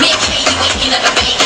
Make sure you waking up and